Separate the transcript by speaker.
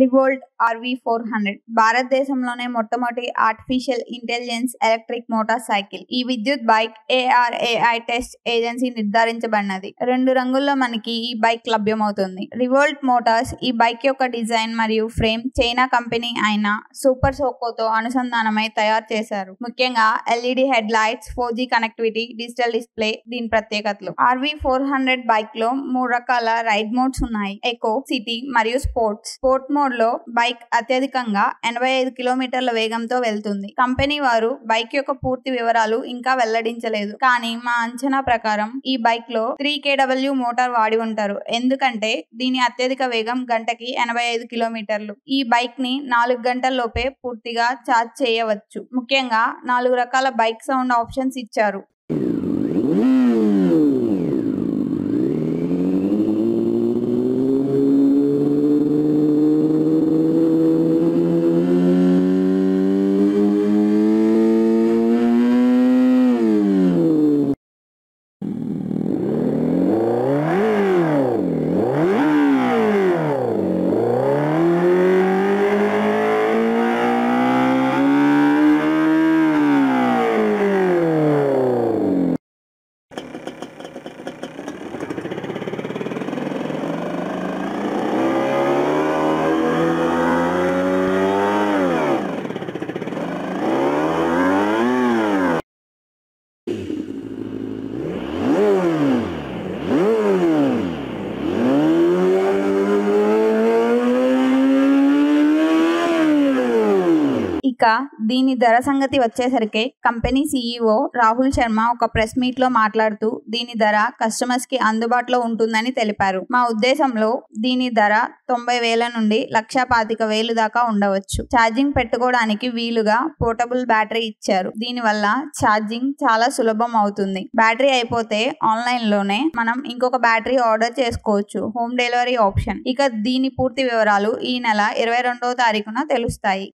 Speaker 1: Revolt RV four hundred భారతదేశంలోనే మొట్టమొదటి artificial intelligence electric motorcycle ఈ విద్యుత్ బైక్ ఏఆర్ఏఐ టెస్ట్ ఏజెన్సీ నిర్ధారించబడినది. రెండు రంగుల్లో మనకి ఈ బైక్ లభ్యమవుతుంది. రివోల్ట్ మోటార్స్ ఈ బైక్ యొక్క డిజైన్ మరియు ఫ్రేమ్ చైనా కంపెనీ అయిన సూపర్ సోకోతో అనుసంధానమై తయారు చేశారు. ముఖ్యంగా LED headlights four G connectivity digital display దీని ప్రత్యేకతలు. ఆర్వీ ఫోర్ హండ్రెడ్ బైక్లో మూడు రకాల రైడ్ మోడ్స్ ఉన్నాయి. ఎకో సిటీ మరియు స్పోర్ట్స్ స్పోర్ట్ మోడ్ లో బైక్ అత్యధికంగా ఎనభై ఐదు కిలోమీటర్ల వేగంతో వెళ్తుంది. కంపెనీ వారు బైక్ యొక్క పూర్తి వివరాలు ఇంకా వెల్లడించలేదు. కానీ మా అంచనా ప్రకారం ఈ బైక్లో త్రీ కేడబ్ల్యూ మోటార్ వాడి ఉంటారు. ఎందుకంటే దీని అత్యధిక వేగం గంటకి ఎనభై ఐదు కిలోమీటర్లు. ఈ బైక్ని నాలుగు గంటల్లోపే పూర్తిగా ఛార్జ్ చేయవచ్చు. ముఖ్యంగా నాలుగు రకాల బైక్ సౌండ్ ఆప్షన్స్ ఇచ్చారు. ఇక దీని ధర సంగతి వచ్చేసరికి కంపెనీ సీఈఓ రాహుల్ శర్మ ఒక ప్రెస్ మీట్లో మాట్లాడుతూ దీని ధర కస్టమర్స్కి అందుబాటులో ఉంటుందని తెలిపారు. మా ఉద్దేశంలో దీని ధర తొంభై వేల నుండి లక్ష పాతిక వేలు దాకా ఉండవచ్చు. ఛార్జింగ్ పెట్టుకోవడానికి వీలుగా పోర్టబుల్ బ్యాటరీ ఇచ్చారు. దీని వల్ల ఛార్జింగ్ చాలా సులభం అవుతుంది. బ్యాటరీ అయిపోతే ఆన్లైన్లోనే మనం ఇంకొక బ్యాటరీ ఆర్డర్ చేసుకోవచ్చు. Home delivery option. ఇక దీని పూర్తి వివరాలు ఈ నెల ఇరవై రెండవ తారీఖున తెలుస్తాయి.